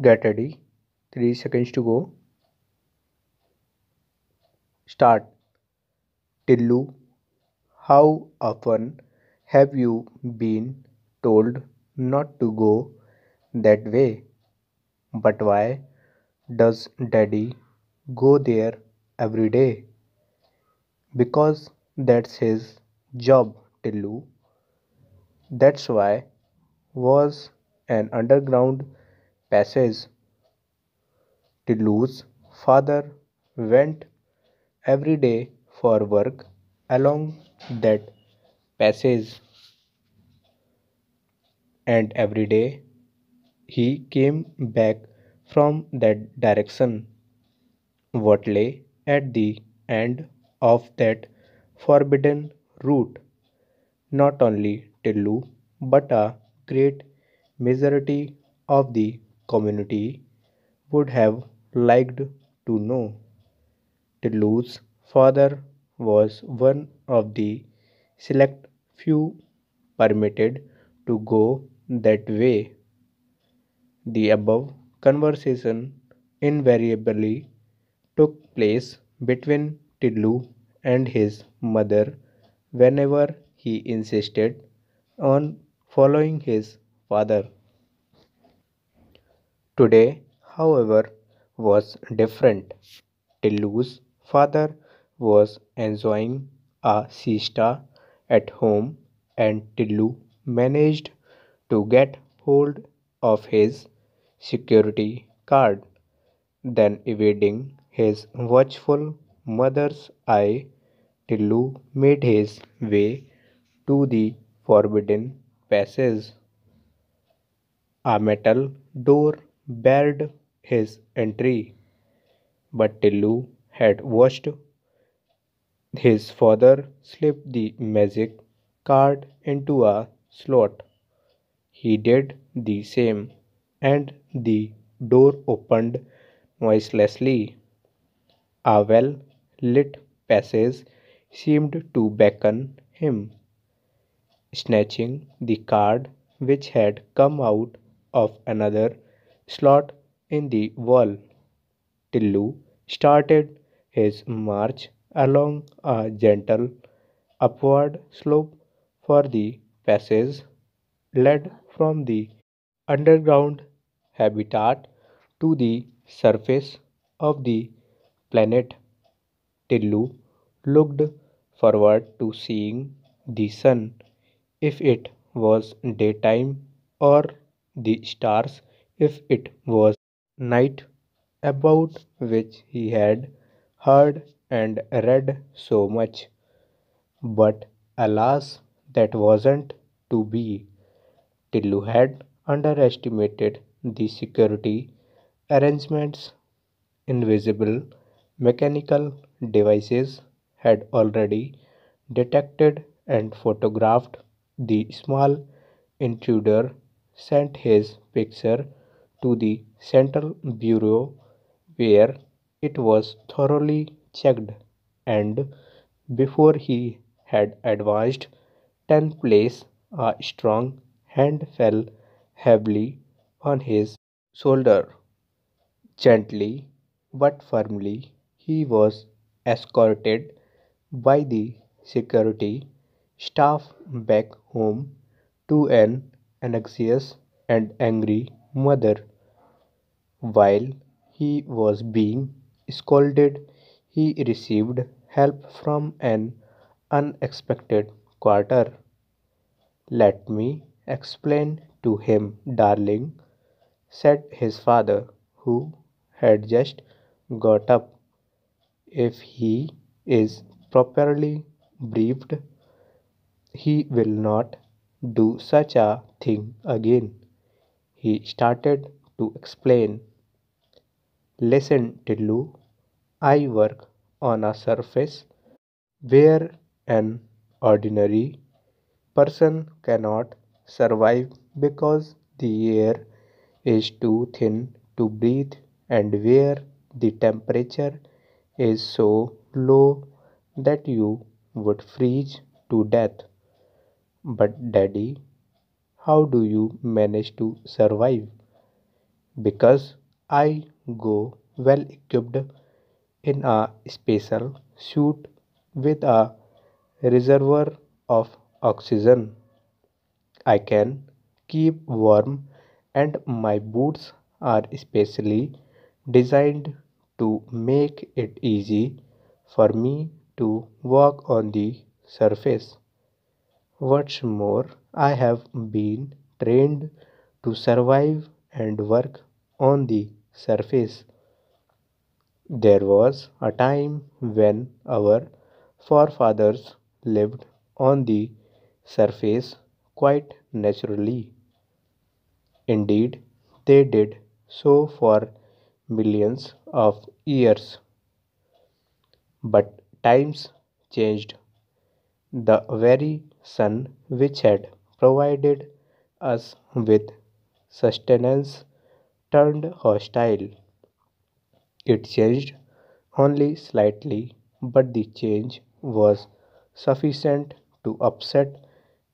Get ready. 3 seconds to go. Start. Tillu, how often have you been told not to go that way? But why does daddy go there every day? Because that's his job, Tillu. That's why was an underground passage. Tillu's father went every day for work along that passage, and every day he came back from that direction. What lay at the end of that forbidden route? Not only Tillu, but a great majority of the community would have liked to know. Tillu's father was one of the select few permitted to go that way. The above conversation invariably took place between Tillu and his mother whenever he insisted on following his father. Today, however, was different. Tillu's father was enjoying a siesta at home and Tillu managed to get hold of his security card. Then, evading his watchful mother's eye, Tillu made his way to the forbidden passage. A metal door barred his entry, but Tillu had watched his father slip the magic card into a slot. He did the same, and the door opened noiselessly. A well lit passage seemed to beckon him. Snatching the card which had come out of another slot in the wall, Tillu started his march along a gentle upward slope for the passage led from the underground habitat to the surface of the planet. Tillu looked forward to seeing the sun if it was daytime or the stars if it was night, about which he had heard and read so much. But alas, that wasn't to be. Tillu had underestimated the security arrangements. Invisible mechanical devices had already detected and photographed the small intruder, sent his picture to the Central Bureau where it was thoroughly checked, and before he had advanced ten paces, a strong hand fell heavily on his shoulder. Gently but firmly, he was escorted by the security staff back home to an anxious and angry mother. While he was being scolded, he received help from an unexpected quarter. Let me explain to him, darling, said his father, who had just got up. If he is properly briefed, he will not do such a thing again. He started to explain. Listen, Tillu, I work on a surface where an ordinary person cannot survive because the air is too thin to breathe and where the temperature is so low that you would freeze to death. But, Daddy, how do you manage to survive? because I go well equipped in a special suit with a reservoir of oxygen. I can keep warm, and my boots are specially designed to make it easy for me to walk on the surface. What's more, I have been trained to survive and work on the surface. There was a time when our forefathers lived on the surface quite naturally. Indeed, they did so for millions of years. But times changed. The very sun which had provided us with sustenance turned hostile. It changed only slightly, but the change was sufficient to upset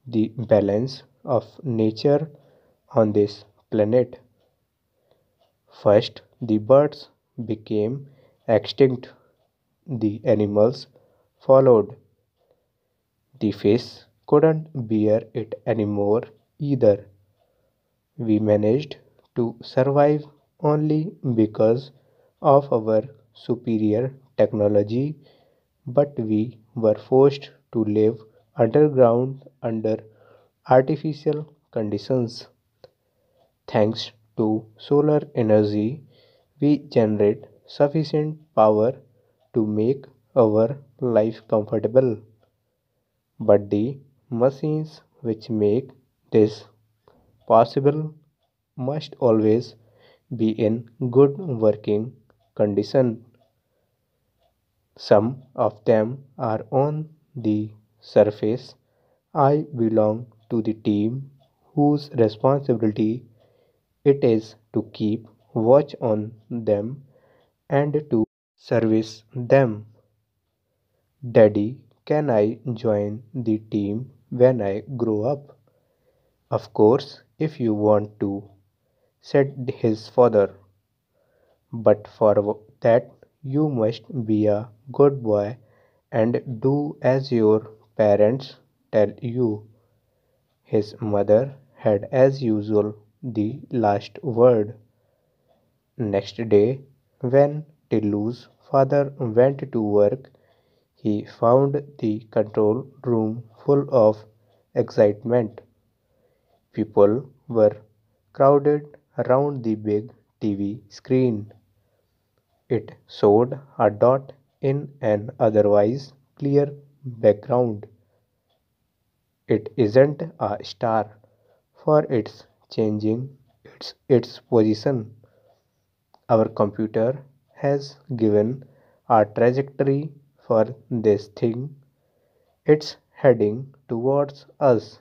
the balance of nature on this planet. First, the birds became extinct, the animals followed. The fish couldn't bear it anymore either. We managed to survive only because of our superior technology, but we were forced to live underground under artificial conditions. Thanks to solar energy, we generate sufficient power to make our life comfortable. But the machines which make this possible must always be in good working condition. Some of them are on the surface. I belong to the team whose responsibility it is to keep watch on them and to service them. Daddy, can I join the team when I grow up? Of course, if you want to, said his father. But for that, you must be a good boy and do as your parents tell you. His mother had, as usual, the last word. Next day, when Tillu's father went to work, he found the control room full of excitement. People were crowded around the big TV screen. It showed a dot in an otherwise clear background. It isn't a star, for it's changing its, its position. Our computer has given a trajectory for this thing. It's heading towards us,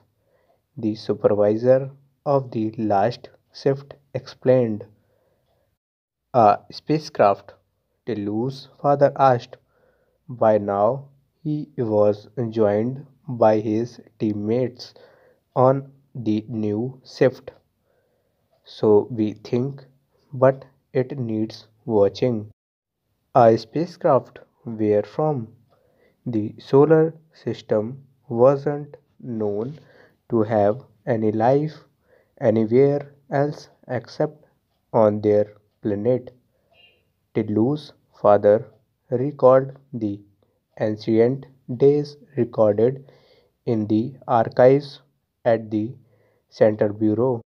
the supervisor of the last shift explained. A spacecraft, Tillu's father asked. By now, he was joined by his teammates on the new shift. So we think, but it needs watching. A spacecraft where from? The solar system wasn't known to have any life anywhere else except on their planet. Tillu's father recalled the ancient days recorded in the archives at the Center Bureau,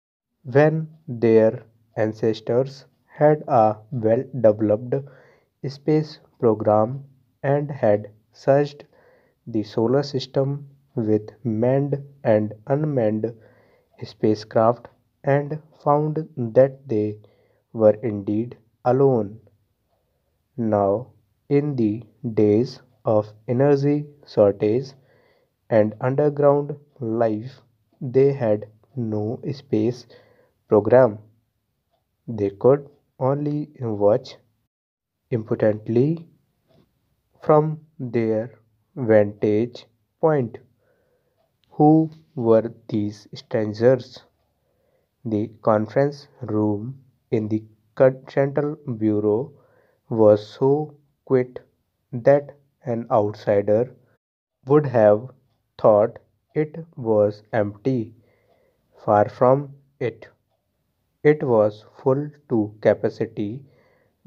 when their ancestors had a well developed space program and had searched the solar system with manned and unmanned spacecraft and found that they were indeed alone. Now, in the days of energy shortage and underground life, they had no space program. They could only watch impotently from their vantage point. Who were these strangers? The conference room in the Central Bureau was so quiet that an outsider would have thought it was empty. Far from it. It was full to capacity,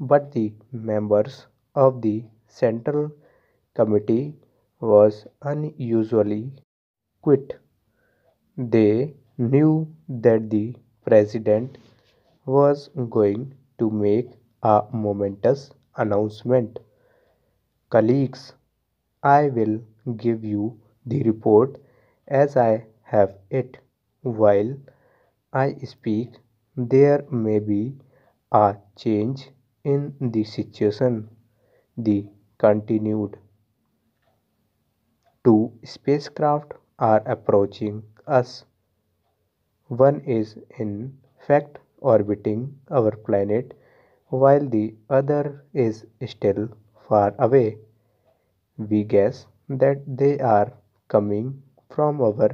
but the members of the Central Committee was unusually quiet. They knew that the president was going to make a momentous announcement. Colleagues, I will give you the report as I have it. While I speak, there may be a change in the situation. The continued. Two spacecraft are approaching us. One is in fact orbiting our planet while the other is still far away. We guess that they are coming from our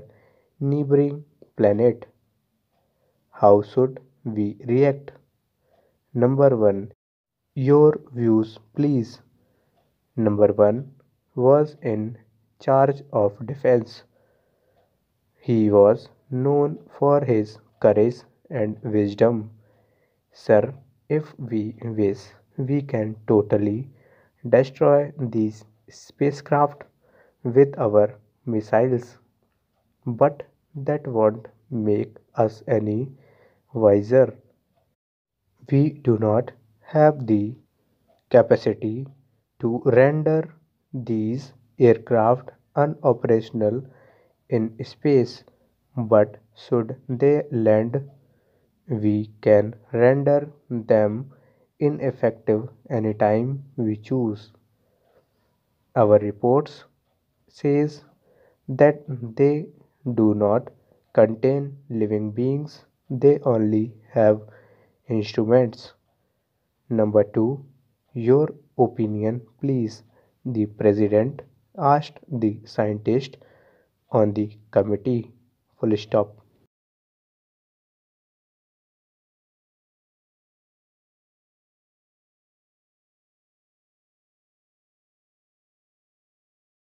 neighboring planet. How should we react? Number 1. Your views, please. Number 1 was in charge of defense. He was known for his courage and wisdom. Sir, if we wish, we can totally destroy these spacecraft with our missiles, but that won't make us any wiser. We do not have the capacity to render these aircraft unoperational in space, but should they land, we can render them ineffective anytime we choose. Our reports says that they do not contain living beings, they only have instruments. Number 2. Your opinion, please. The president asked the scientist on the committee. Full stop.